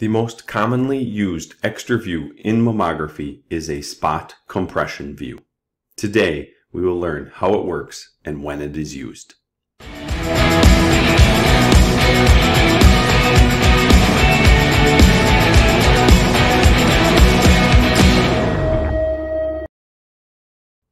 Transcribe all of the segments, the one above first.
The most commonly used extra view in mammography is a spot compression view. Today, we will learn how it works and when it is used.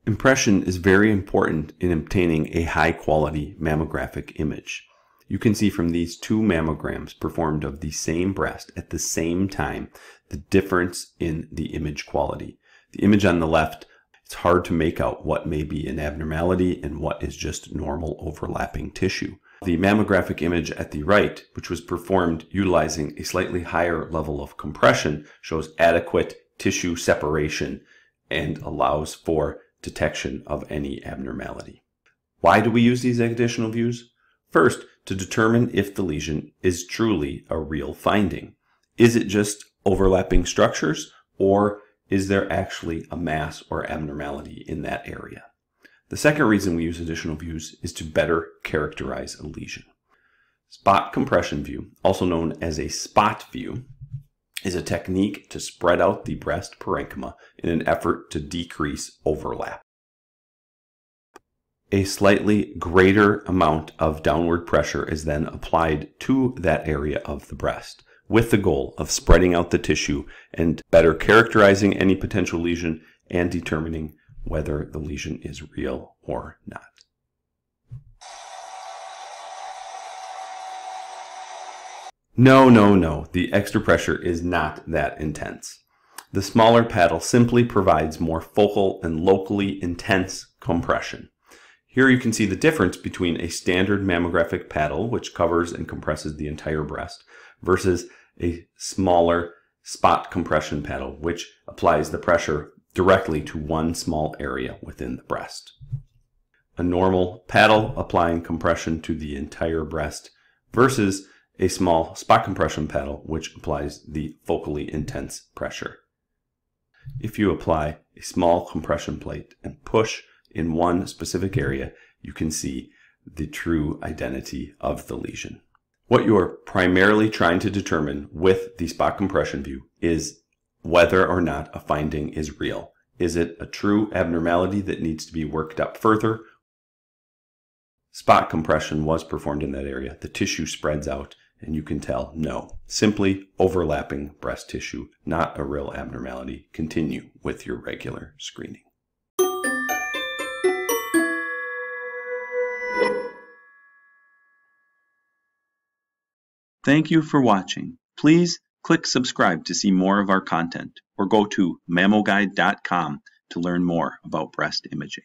Compression is very important in obtaining a high quality mammographic image. You can see from these two mammograms performed of the same breast at the same time the difference in the image quality. The image on the left, it's hard to make out what may be an abnormality and what is just normal overlapping tissue. The mammographic image at the right, which was performed utilizing a slightly higher level of compression, shows adequate tissue separation and allows for detection of any abnormality. Why do we use these additional views? First, to determine if the lesion is truly a real finding. Is it just overlapping structures or is there actually a mass or abnormality in that area? The second reason we use additional views is to better characterize a lesion. Spot compression view, also known as a spot view, is a technique to spread out the breast parenchyma in an effort to decrease overlap a slightly greater amount of downward pressure is then applied to that area of the breast with the goal of spreading out the tissue and better characterizing any potential lesion and determining whether the lesion is real or not. No, no, no, the extra pressure is not that intense. The smaller paddle simply provides more focal and locally intense compression. Here you can see the difference between a standard mammographic paddle, which covers and compresses the entire breast, versus a smaller spot compression paddle, which applies the pressure directly to one small area within the breast. A normal paddle applying compression to the entire breast versus a small spot compression paddle, which applies the focally intense pressure. If you apply a small compression plate and push in one specific area, you can see the true identity of the lesion. What you are primarily trying to determine with the spot compression view is whether or not a finding is real. Is it a true abnormality that needs to be worked up further? Spot compression was performed in that area. The tissue spreads out and you can tell no. Simply overlapping breast tissue, not a real abnormality. Continue with your regular screening. Thank you for watching. Please click subscribe to see more of our content or go to mammoguide.com to learn more about breast imaging.